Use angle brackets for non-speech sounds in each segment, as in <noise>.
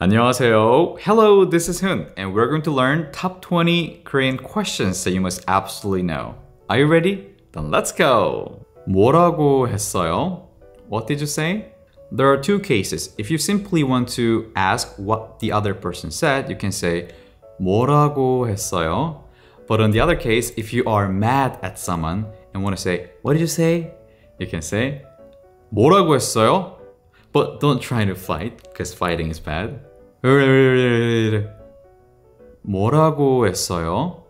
안녕하세요. Hello, this is Hun, and we're going to learn top 20 Korean questions that you must absolutely know. Are you ready? Then let's go. 뭐라고 했어요? What did you say? There are two cases. If you simply want to ask what the other person said, you can say 뭐라고 했어요? But in the other case, if you are mad at someone and want to say, what did you say? You can say, 뭐라고 했어요? But don't try to fight, because fighting is bad. 뭐라고 했어요?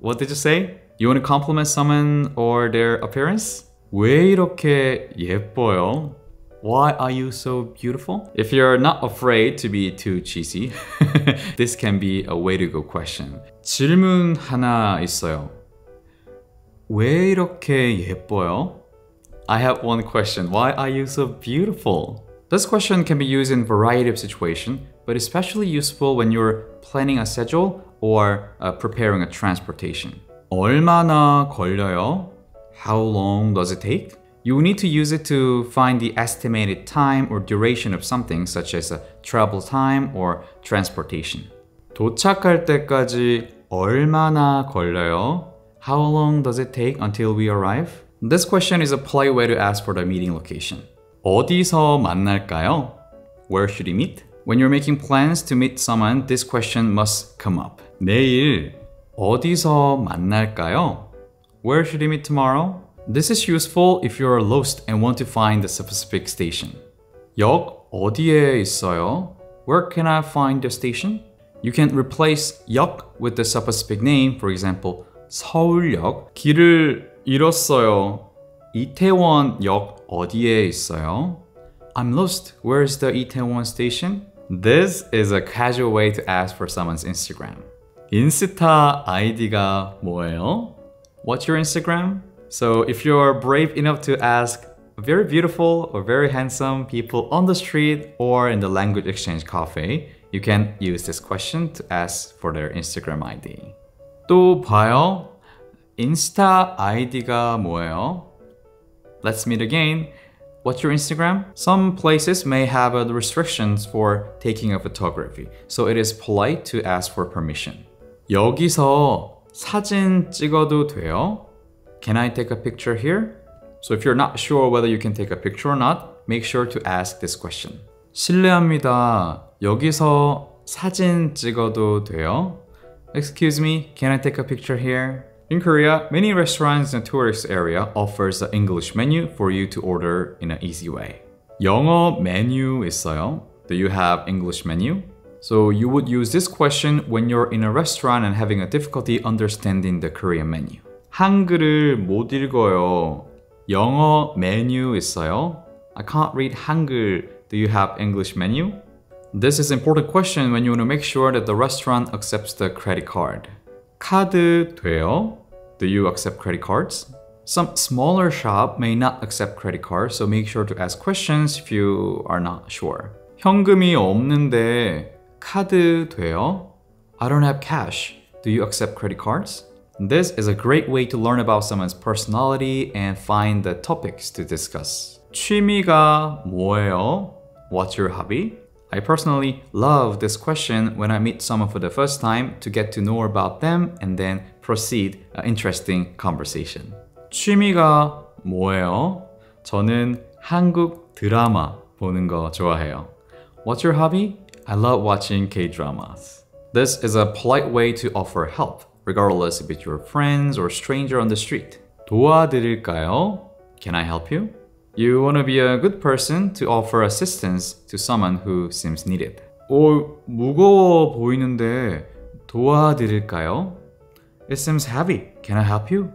What did you say? You want to compliment someone or their appearance? 왜 이렇게 예뻐요? Why are you so beautiful? If you're not afraid to be too cheesy, <laughs> this can be a way to go question. 질문 하나 있어요. 왜 이렇게 예뻐요? I have one question. Why are you so beautiful? This question can be used in a variety of situations, but especially useful when you're planning a schedule or uh, preparing a transportation. 얼마나 걸려요? How long does it take? You will need to use it to find the estimated time or duration of something such as a travel time or transportation. 도착할 때까지 얼마나 걸려요? How long does it take until we arrive? This question is a polite way to ask for the meeting location. 어디서 만날까요? Where should we meet? When you're making plans to meet someone, this question must come up. 내일 어디서 만날까요? Where should we meet tomorrow? This is useful if you're lost and want to find the specific station. 역 어디에 있어요? Where can I find the station? You can replace 역 with the specific name, for example, 서울역. 길을 잃었어요. 이태원역 어디에 있어요? I'm lost. Where is the Itaewon station? This is a casual way to ask for someone's Instagram. 인스타 아이디가 뭐예요? What's your Instagram? So if you're brave enough to ask very beautiful or very handsome people on the street or in the language exchange cafe, you can use this question to ask for their Instagram ID. 또 봐요. 인스타 아이디가 뭐예요? Let's meet again. What's your Instagram? Some places may have restrictions for taking a photography, so it is polite to ask for permission. 여기서 사진 찍어도 돼요? Can I take a picture here? So if you're not sure whether you can take a picture or not, make sure to ask this question. 실례합니다. 여기서 사진 찍어도 돼요? Excuse me, can I take a picture here? In Korea, many restaurants in the tourist area offers an English menu for you to order in an easy way. 영어 메뉴 있어요? Do you have English menu? So you would use this question when you're in a restaurant and having a difficulty understanding the Korean menu. 한글을 못 읽어요. 영어 메뉴 있어요? I can't read 한글. Do you have English menu? This is an important question when you want to make sure that the restaurant accepts the credit card. 카드 돼요? Do you accept credit cards? Some smaller shop may not accept credit cards, so make sure to ask questions if you are not sure. 현금이 없는데 카드 돼요? I don't have cash. Do you accept credit cards? This is a great way to learn about someone's personality and find the topics to discuss. 취미가 뭐예요? What's your hobby? I personally love this question when I meet someone for the first time to get to know about them and then proceed an interesting conversation. 취미가 뭐예요? 저는 한국 드라마 보는 거 좋아해요. What's your hobby? I love watching K-dramas. This is a polite way to offer help regardless if it's your friends or stranger on the street. 도와드릴까요? Can I help you? You want to be a good person to offer assistance to someone who seems needed. 어, 무거워 보이는데 도와드릴까요? It seems heavy. Can I help you?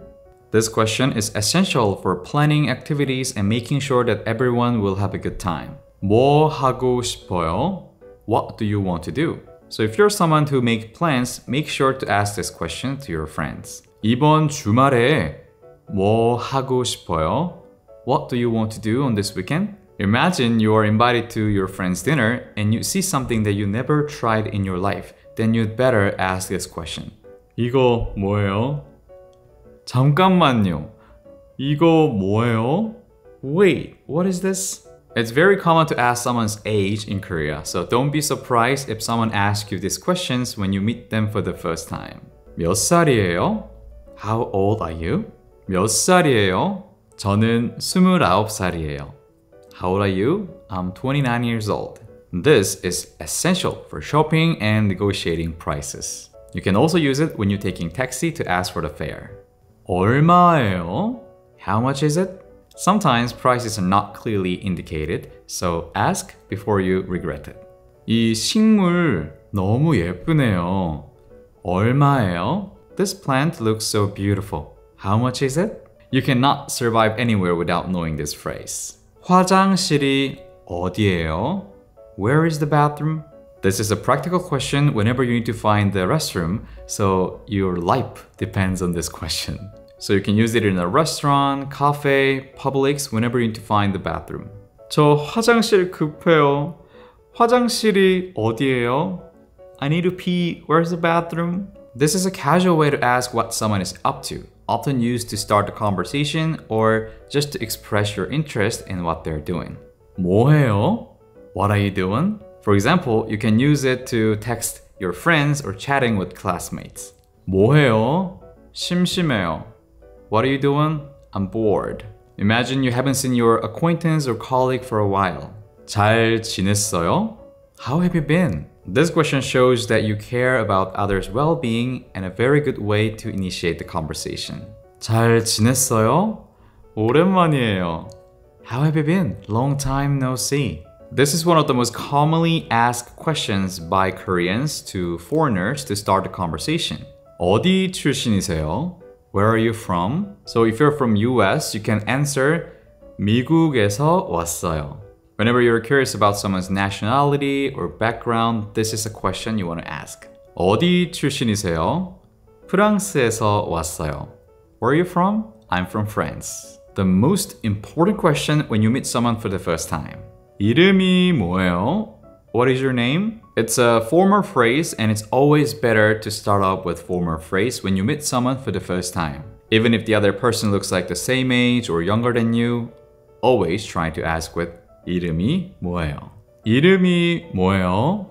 This question is essential for planning activities and making sure that everyone will have a good time. 뭐 하고 싶어요? What do you want to do? So if you're someone who make plans, make sure to ask this question to your friends. 이번 주말에 뭐 하고 싶어요? What do you want to do on this weekend? Imagine you are invited to your friend's dinner and you see something that you never tried in your life. Then you'd better ask this question. 이거 뭐예요? 잠깐만요. 이거 뭐예요? Wait, what is this? It's very common to ask someone's age in Korea, so don't be surprised if someone asks you these questions when you meet them for the first time. 몇 살이에요? How old are you? 몇 살이에요? 저는 29살이에요. How old are you? I'm 29 years old. This is essential for shopping and negotiating prices. You can also use it when you're taking taxi to ask for the fare. 얼마예요? How much is it? Sometimes prices are not clearly indicated, so ask before you regret it. 이 식물 너무 예쁘네요. 얼마예요? This plant looks so beautiful. How much is it? You cannot survive anywhere without knowing this phrase. 화장실이 어디예요? Where is the bathroom? This is a practical question whenever you need to find the restroom, so your life depends on this question. So you can use it in a restaurant, cafe, Publix, whenever you need to find the bathroom. 저 화장실 급해요. 화장실이 어디예요? I need to pee. Where's the bathroom? This is a casual way to ask what someone is up to, often used to start a conversation or just to express your interest in what they're doing. 뭐해요? What are you doing? For example, you can use it to text your friends or chatting with classmates. 뭐해요? 심심해요. What are you doing? I'm bored. Imagine you haven't seen your acquaintance or colleague for a while. 잘 지냈어요? How have you been? This question shows that you care about others' well-being and a very good way to initiate the conversation. 잘 지냈어요? 오랜만이에요. How have you been? Long time no see. This is one of the most commonly asked questions by Koreans to foreigners to start the conversation. 어디 출신이세요? Where are you from? So if you're from US, you can answer 미국에서 왔어요. Whenever you're curious about someone's nationality or background, this is a question you want to ask. 어디 출신이세요? 프랑스에서 왔어요. Where are you from? I'm from France. The most important question when you meet someone for the first time. 이름이 뭐예요? What is your name? It's a formal phrase and it's always better to start off with formal phrase when you meet someone for the first time. Even if the other person looks like the same age or younger than you, always try to ask with 이름이 뭐예요? 이름이 뭐예요?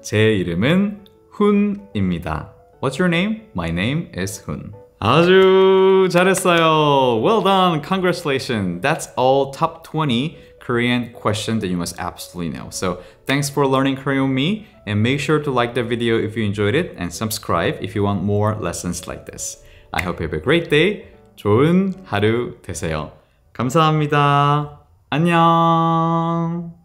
제 이름은 훈입니다. What's your name? My name is Hoon. 아주 잘했어요. Well done. Congratulations. That's all top 20 Korean question that you must absolutely know. So thanks for learning Korean with me and make sure to like the video if you enjoyed it and subscribe if you want more lessons like this. I hope you have a great day. 좋은 하루 되세요. 감사합니다. 안녕.